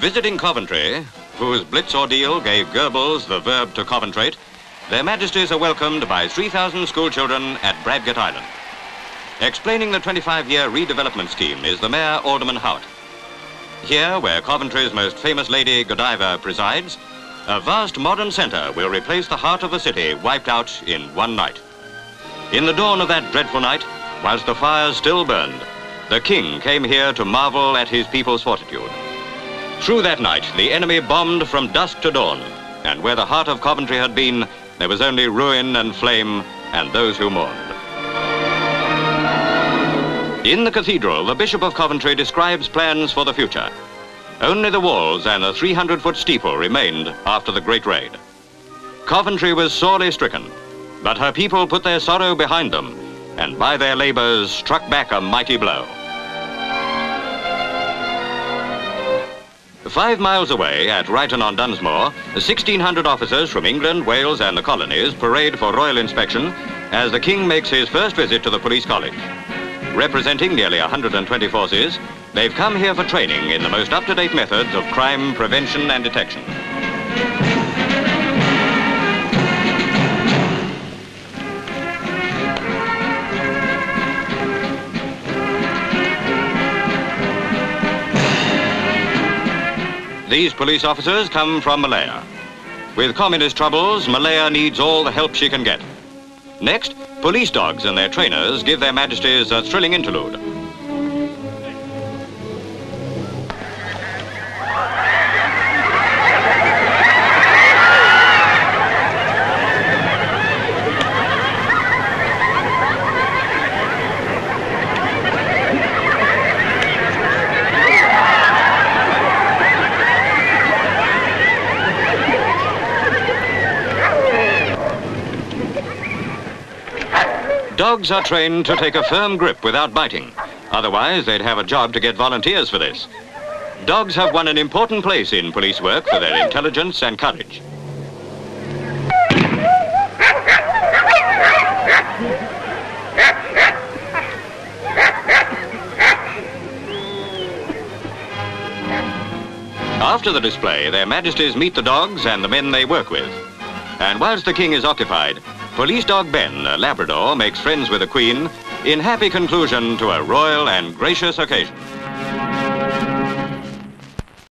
Visiting Coventry, whose blitz ordeal gave Goebbels the verb to coventrate, their Majesties are welcomed by 3,000 schoolchildren at Broadgate Island. Explaining the 25-year redevelopment scheme is the Mayor, Alderman Howitt. Here, where Coventry's most famous lady, Godiva, presides, a vast modern centre will replace the heart of the city wiped out in one night. In the dawn of that dreadful night, whilst the fires still burned, the king came here to marvel at his people's fortitude. Through that night, the enemy bombed from dusk to dawn, and where the heart of Coventry had been, there was only ruin and flame and those who mourned. In the cathedral, the Bishop of Coventry describes plans for the future. Only the walls and the 300-foot steeple remained after the Great Raid. Coventry was sorely stricken, but her people put their sorrow behind them and by their labors struck back a mighty blow. Five miles away at Ryton-on-Dunsmore, 1,600 officers from England, Wales and the colonies parade for royal inspection as the King makes his first visit to the police college. Representing nearly 120 forces, they've come here for training in the most up-to-date methods of crime prevention and detection. These police officers come from Malaya. With communist troubles, Malaya needs all the help she can get. Next, police dogs and their trainers give their majesties a thrilling interlude. Dogs are trained to take a firm grip without biting. Otherwise, they'd have a job to get volunteers for this. Dogs have won an important place in police work for their intelligence and courage. After the display, their majesties meet the dogs and the men they work with. And whilst the king is occupied, Police dog Ben, a Labrador, makes friends with the Queen in happy conclusion to a royal and gracious occasion.